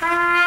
Bye.